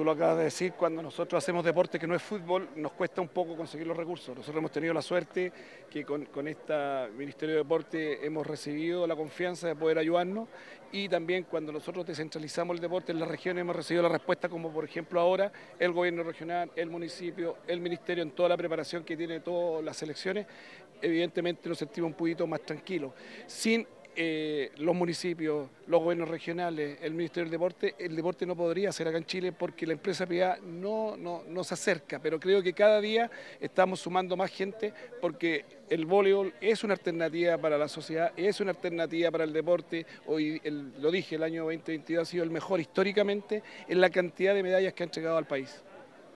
Tú lo acabas de decir, cuando nosotros hacemos deporte que no es fútbol, nos cuesta un poco conseguir los recursos. Nosotros hemos tenido la suerte que con, con este Ministerio de Deporte hemos recibido la confianza de poder ayudarnos y también cuando nosotros descentralizamos el deporte en la región hemos recibido la respuesta como por ejemplo ahora el gobierno regional, el municipio, el ministerio en toda la preparación que tiene todas las elecciones, evidentemente nos sentimos un poquito más tranquilos. Sin eh, los municipios, los gobiernos regionales, el Ministerio del Deporte, el deporte no podría ser acá en Chile porque la empresa privada no, no, se acerca, pero creo que cada día estamos sumando más gente porque el voleibol es una alternativa para la sociedad, es una alternativa para el deporte, hoy lo dije, el año 2022 ha sido el mejor históricamente en la cantidad de medallas que ha entregado al país.